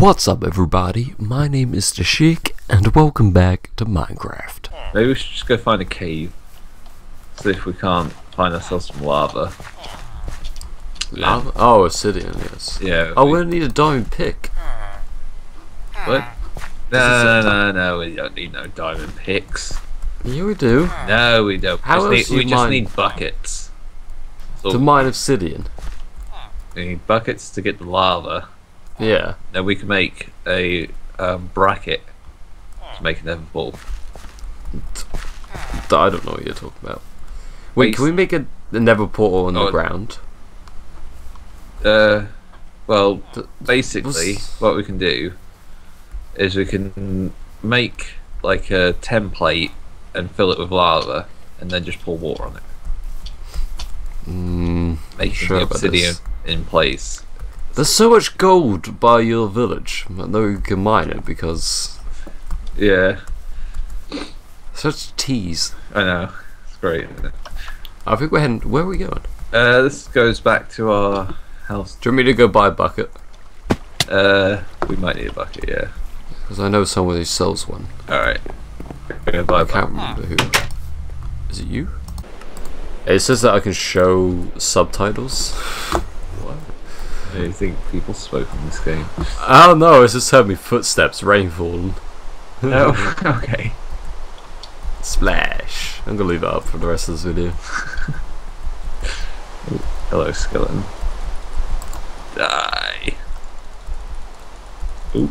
What's up everybody, my name is The Shig and welcome back to Minecraft. Maybe we should just go find a cave. See if we can't find ourselves some lava. Lava? Oh, obsidian, yes. Yeah. Oh, we- gonna need a diamond pick. What? Is No, no, no, we don't need no diamond picks. Yeah, we do. No, we don't. How Just else need, do we just need buckets. To mine obsidian. we need buckets to get the lava. Yeah. Then we can make a um, bracket to make an nether ball. I don't know what you're talking about. Wait, Wait, can we make a, a nether portal on the Oh, ground? Uh, well, basically, was- what we can do is we can make like a template and fill it with lava, and then just pour water on it, Mm, making sure the obsidian in place. There's so much gold by your village. I know you can mine it because Yeah, such tease. I know. It's great. I think we're heading. Where are we going? Uh, this goes back to our house. Do you want me to go buy a bucket? Uh, we might need a bucket. Yeah. Because I know someone who sells one. All right. We're buy I can't bucket. remember who. Is it you? It says that I can show subtitles. Do you think people spoke in this game? I don't know, it's just heard me footsteps, rain falling. No. okay. Splash. I'm gonna leave it up for the rest of this video. Hello, skeleton. Die.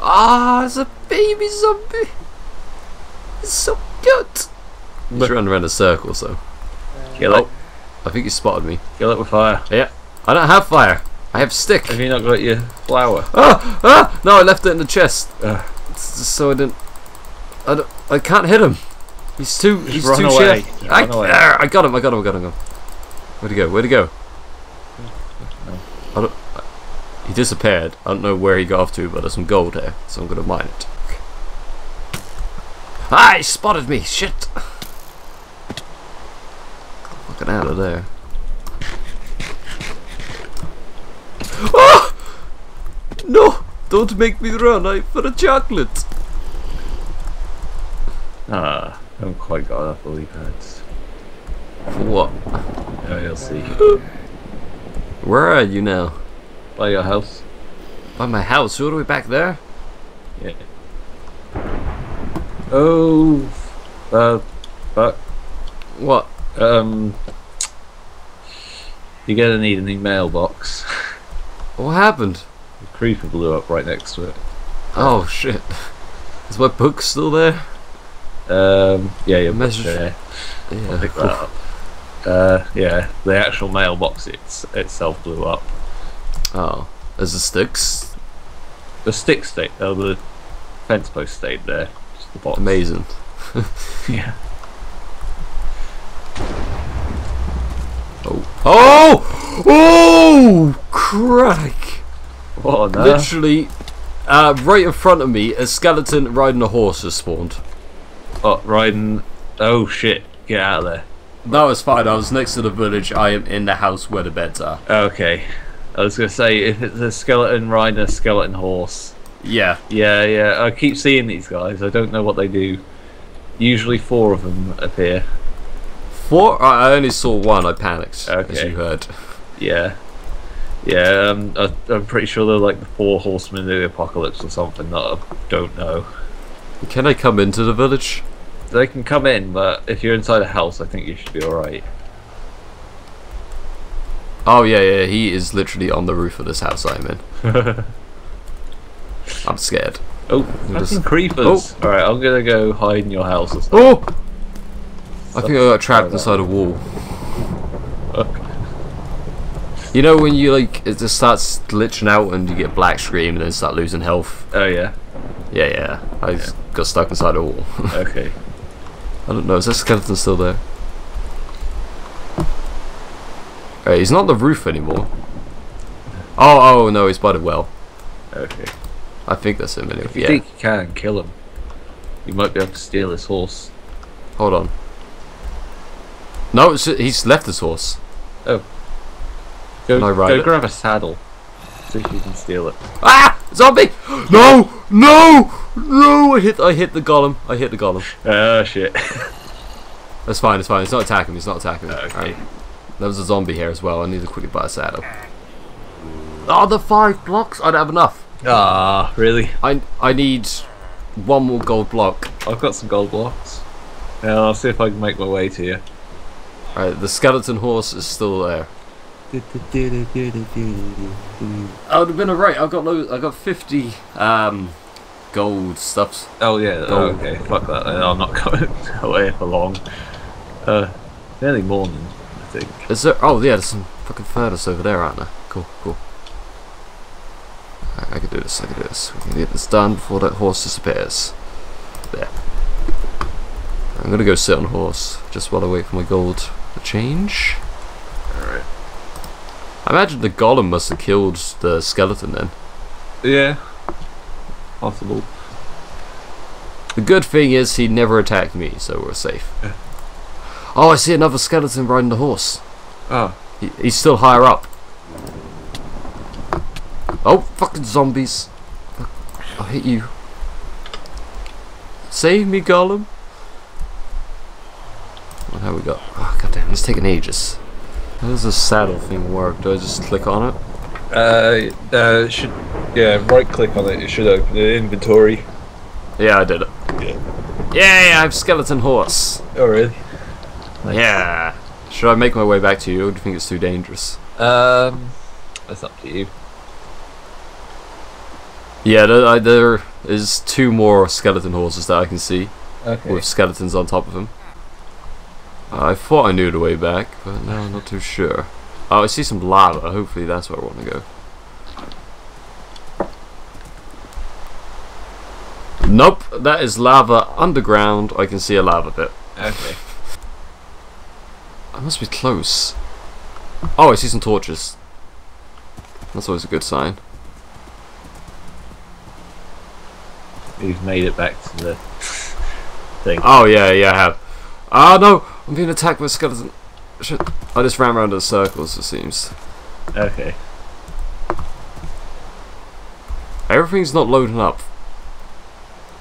Ah, it's a baby zombie. It's so cute. He's running around a circle, so. Kill it. I think you spotted me. Kill it with fire. Yeah. I don't have fire. I have stick. Have you not got your flour? Ah! Ah! No, I left it in the chest. Just so I didn't. I, don't, I can't hit him. He's too. he's run too away. shit. Just I, away. ah, I got him. I got him. I got him. Where'd he go? Where'd he go? I don't. He disappeared. I don't know where he got off to, but there's some gold here, so I'm gonna mine it. Ah! He spotted me. Shit. Fucking out of there. Ah! No! Don't make me run. I for a chocolate. Ah, I haven't quite got enough lily pads. For what? Yeah, you'll see. Where are you now? By your house. By my house. All the way back there? Yeah. Oh. Uh. But What? um. You're gonna need a new mailbox. What happened? The creeper blew up right next to it. Oh shit. Is my book still there? Um. Yeah, your Message-. Yeah. Yeah. Pick that up. Uh. Yeah. The actual mailbox it's, itself blew up. Oh. There's the sticks. The stick stayed. Oh, the fence post stayed there. Just the box. Amazing. Yeah. Oh. Oh! Oh! Crack! What on? Literally, uh, right in front of me, a skeleton riding a horse has spawned. Oh, riding. Oh shit! Get out of there. That was fine. I was next to the village. I am in the house where the beds are. Okay. I was gonna say if it's a skeleton riding a skeleton horse. Yeah. Yeah, yeah. I keep seeing these guys. I don't know what they do. Usually four of them appear. Four? I I only saw one. I panicked, Okay. as you heard. Yeah. Yeah, um, I, I'm pretty sure they're like the four horsemen of the apocalypse or something that I don't know. Can I come into the village? They can come in, but if you're inside a house, I think you should be alright. Oh yeah, yeah. He is literally on the roof of this house I'm in. I'm scared. Oh, just- fucking creepers! Alright, I'm gonna go hide in your house or something. Oh! I think I got trapped inside a wall. You know when you like it just starts glitching out and you get black screen and then start losing health. Oh, yeah. Yeah, yeah. I just got stuck inside a wall. Okay. I don't know. Is that skeleton still there? Hey, he's not on the roof anymore. Oh, oh no, he's by the well. Okay. I think that's him anyway. If you Yeah. think you can, kill him. You might be able to steal his horse. Hold on. No, it's, he's left his horse. Oh. Go, Can I ride go it? grab a saddle. See if you can steal it. Ah! Zombie! No! No! No! I hit I hit the golem. I hit the golem. Oh shit. That's fine, it's fine. It's not attacking me, it's not attacking me. Okay. Alright. There was a zombie here as well. I need to quickly buy a saddle. Oh, the five blocks? I don't have enough. Ah, really? I I need one more gold block. I've got some gold blocks. Yeah, I'll see if I can make my way to you. Alright, the skeleton horse is still there. I would have been alright. I've got lo- I got fifty um gold stuffs. Oh yeah. Oh, Gold. okay. Fuck that. I'm not going away for long. Uh, nearly morning, I think. Is there? Oh yeah, there's some fucking furnace over there, aren't there? Cool, cool. I, I can do this. I can do this. We can get this done before that horse disappears. There. I'm gonna go sit on a horse just while I wait for my gold to change. All right. I imagine the golem must have killed the skeleton then. Yeah. Possible. The good thing is he never attacked me, so we're safe. Yeah. Oh, I see another skeleton riding the horse. Oh. He, he's still higher up. Oh, fucking zombies. I'll hit you. Save me, golem. What have we got? Oh, goddamn, it's taking ages. How does the saddle thing work? Do I just click on it? Uh, uh, it should yeah, right click on it. It should open the inventory. Yeah, I did it. Yeah. Yay, I have skeleton horse. Oh really? Nice. Yeah. Should I make my way back to you, or do you think it's too dangerous? Um, that's up to you. Yeah, there, I, there is two more skeleton horses that I can see. Okay. with skeletons on top of him. Uh, I thought I knew the way back, but now I'm not too sure. Oh, I see some lava. Hopefully that's where I want to go. Nope, that is lava underground. I can see a lava pit. Okay. I must be close. Oh, I see some torches. That's always a good sign. You've made it back to the thing. Oh yeah, yeah, I have. Oh no, I'm being attacked by a skeleton. Shit. I just ran around in circles. It seems. Okay. Everything's not loading up.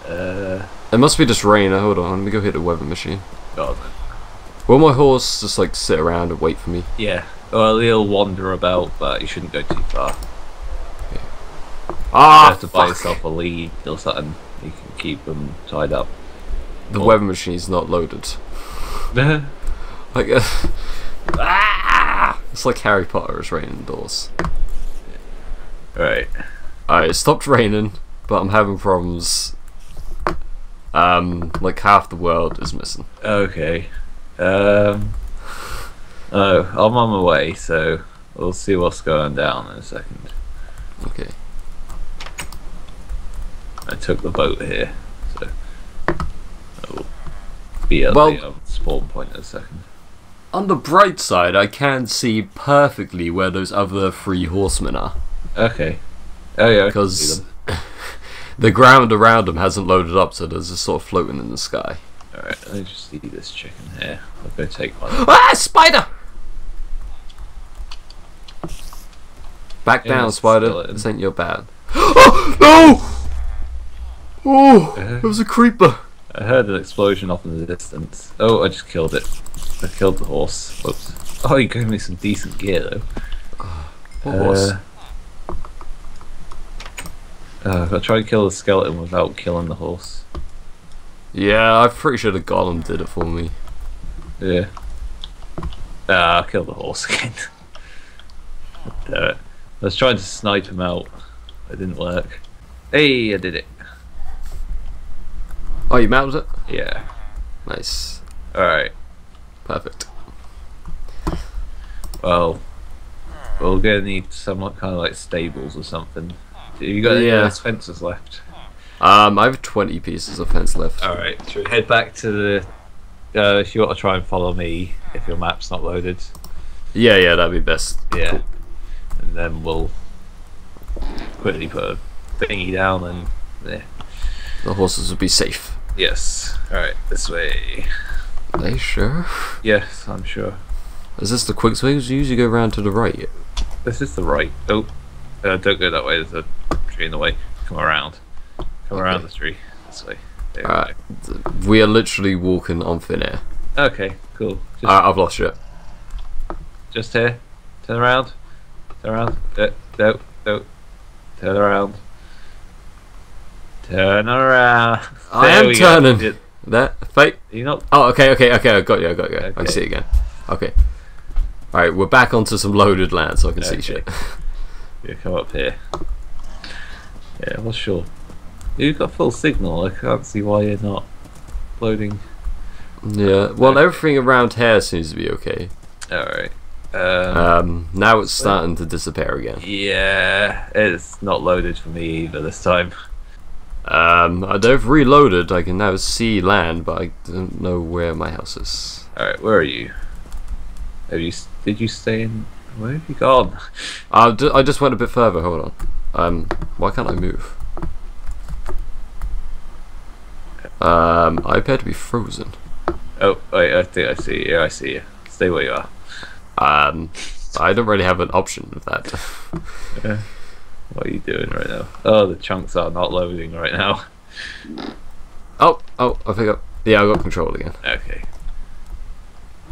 Uh, It must be just rain. Hold on, let me go hit the weather machine. God. Will my horse just like sit around and wait for me? Yeah. Well, he'll wander about, but you shouldn't go too far. you Ah, have to buy yourself a lead or something. You can keep them tied up. The weather machine's not loaded. Like, uh, ah! It's like Harry Potter. is raining indoors. right. Alright, it stopped raining, but I'm having problems. Um, like half the world is missing. Okay. Um. Oh, I'm on my way, so we'll see what's going down in a second. Okay. I took the boat here, be at Well- um, spawn point in a second. On the bright side, I can see perfectly where those other three horsemen are. Okay. Oh yeah, I can see Because the ground around them hasn't loaded up, so there's just sort of floating in the sky. All right, let me just see this chicken here. I'm gonna take one. Ah, spider! Back Yeah, down, spider. This ain't your bad. oh, no! Oh, Uh-huh. it was a creeper. I heard an explosion off in the distance. Oh, I just killed it. I killed the horse. Whoops. Oh, you gave me some decent gear though. What horse? Uh, uh, I'll try and kill the skeleton without killing the horse. Yeah, I'm pretty sure the golem did it for me. Yeah. Ah, I'll kill the horse again. Damn it. I was trying to snipe him out. It didn't work. Hey, I did it. Oh, you mounted it? Yeah. Nice. Alright. Perfect. Well, we're gonna need some kind of like stables or something. Have you got any Yeah. fences left? Um, I have 20 pieces of fence left. Alright, should head back to the. Uh, if you want to try and follow me, if your map's not loaded. Yeah, yeah, that'd be best. Yeah. And then we'll quickly put a thingy down and. Yeah. The horses would be safe. Yes. Alright, this way. Are they sure? Yes, I'm sure. Is this the quick way? You usually go round to the right. This is the right. Oh, uh, don't go that way. There's a tree in the way. Come around. Come around the tree. This way. There we Alright. We are literally walking on thin air. Okay, cool. Just, Alright, I've lost you. just here. Turn around. Turn around. Uh, no, no. Turn around. Turn around. I There am go. turning. You- There, fake. You're not. Oh, okay, okay, okay. I got you. I got you. I can see it again. Okay. All right, we're back onto some loaded land, so I can see Okay. shit. You come up here. Yeah, what's sure. You've got full signal. I can't see why you're not loading. yeah. Well, everything around here seems to be okay. Alright. Um, Um, now it's starting to disappear again. yeah, it's not loaded for me either this time. Um, I have reloaded. I can now see land, but I don't know where my house is. Alright, where are you? Have you? Did you stay in? Where have you gone? I I just went a bit further. Hold on. Um, why can't I move? Um, I appear to be frozen. Oh, wait, I think I see you. I see you. Stay where you are. Um, I don't really have an option of that. Yeah. What are you doing right now? Oh, the chunks are not loading right now. Oh, oh, I think I, yeah, I got control again. Okay.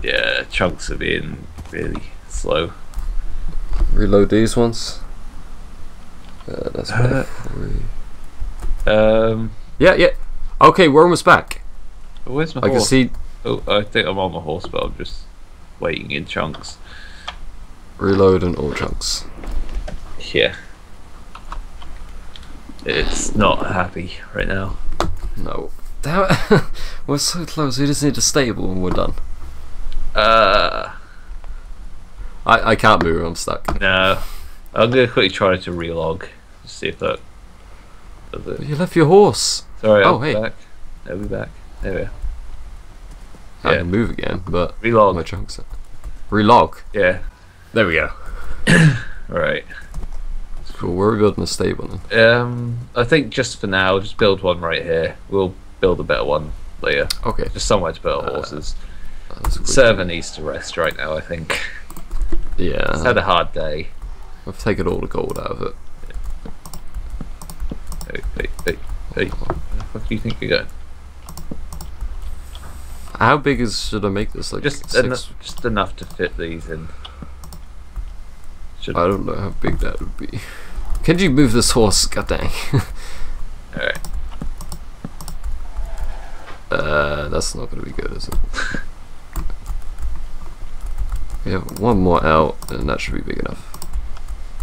Yeah, chunks are being really slow. Reload these ones. Uh, that's Uh, three. Um, Yeah, yeah. Okay, we're almost back. where's my I can see Oh, I think I'm on my horse, but I'm just waiting in chunks. reload and all chunks. Yeah. It's not happy right now. No. Damn we're so close. We just need a stable and we're done. Uh, I, I can't move. I'm stuck. no. I'm gonna quickly try to relog. See if that. You left your horse. Sorry, Oh, I'll hey. be back. I'll be back. There we are. I Yeah. can move again, but Relog. my chunks. Are... Relog. Yeah. There we go. Right. Cool. We're building a stable then. Um, I think just for now, just build one right here. We'll build a better one later. Okay. Just somewhere to put our Uh, horses. Quick- Server needs to rest right now. I think. Yeah. It's had a hard day. I've taken all the gold out of it. Hey, hey, hey, hey. Where the fuck do you think you're going? How big is should I make this? Like Just six? enough, just enough to fit these in. Should I don't know how big that would be. Can you move this horse? God dang. alright. uh, that's not gonna be good, is it? we have one more out, and that should be big enough.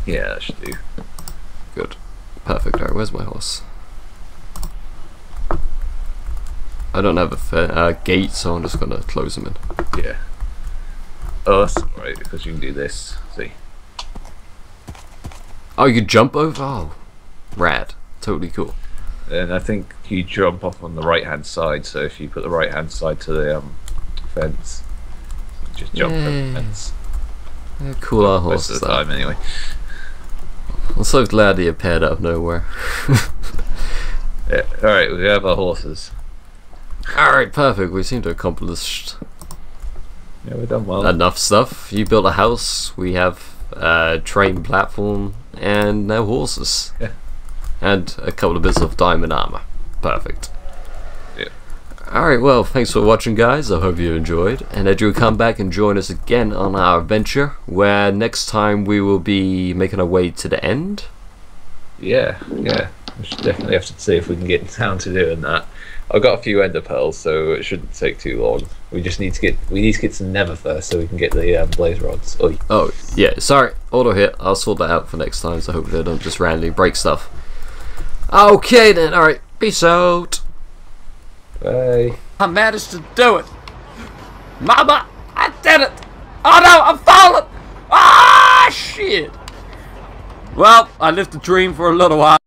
Yeah, that should do. Good. Perfect. Alright, where's my horse? I don't have a fa- uh, gate, so I'm just gonna close him in. Yeah. Oh, that's alright because you can do this. See. Oh, you jump over? Oh, rad. Totally cool. And I think you jump off on the right hand side. So if you put the right hand side to the um, fence, just jump over the fence. Yeah, cool our Most horse. of the time, anyway. I'm so glad he appeared out of nowhere. Yeah. All right, we have our horses. Alright, perfect. We seem to have accomplished Yeah, we're done well. enough stuff. You built a house, we have a train platform, and no horses. Yeah. And a couple of bits of diamond armor. Perfect. Yeah. Alright, well, thanks for watching, guys. I hope you enjoyed. And that you'll come back and join us again on our adventure, where next time we will be making our way to the end. Yeah, yeah. We should definitely have to see if we can get down to doing that. I've got a few ender pearls, so it shouldn't take too long. We just need to get we need to get some nether first, so we can get the um, blaze rods. Oi. Oh, yeah, sorry, auto hit. I'll sort that out for next time, so hopefully I don't just randomly break stuff. Okay then, alright, peace out. Bye. I managed to do it. Mama, I did it. Oh no, I'm falling. Ah, shit. Well, I lived the dream for a little while.